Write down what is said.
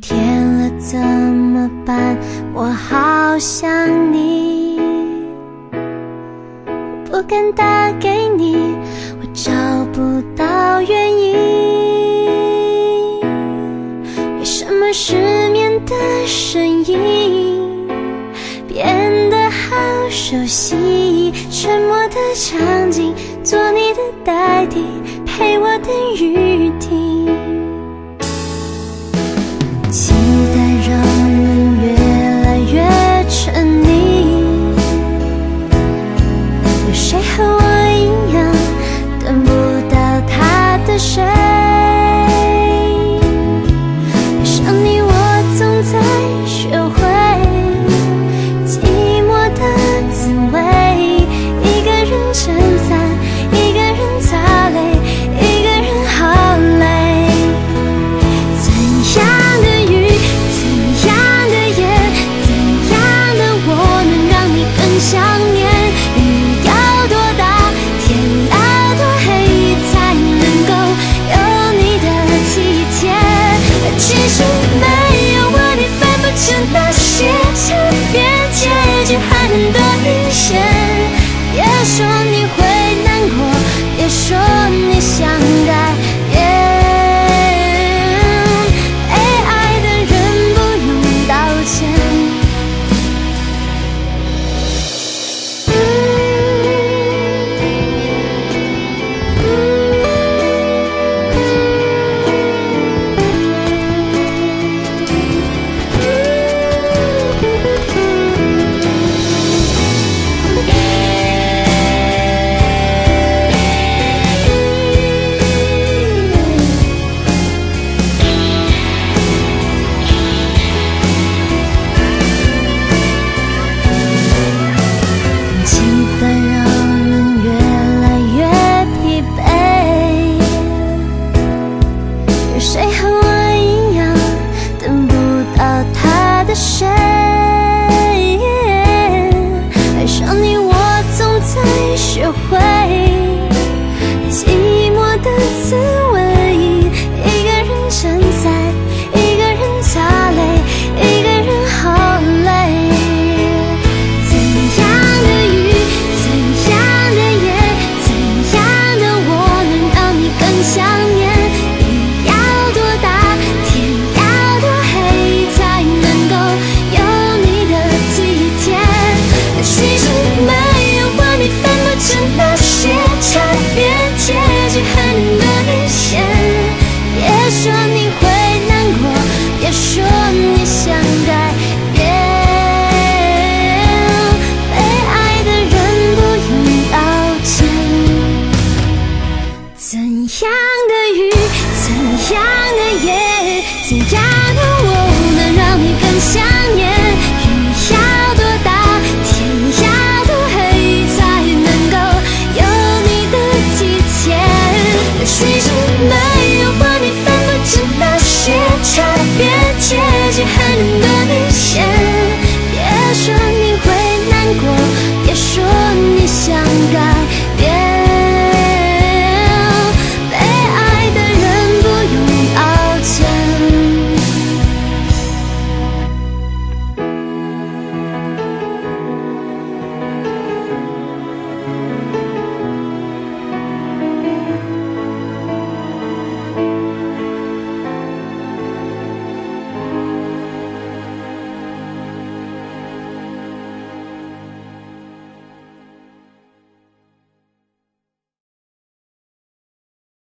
天了怎么办？我好想你，不敢打给你，我找不到原因。为什么失眠的声音变得好熟悉？沉默的场景，做你的代替，陪我等雨停。谁和我一样等不到他的谁？爱上你，我总在学会要的我能让你更想念雨要多大天要多黑才能够有你的体贴其实没有我你分不清那些差别结局很能多明显别说你会难过别说你想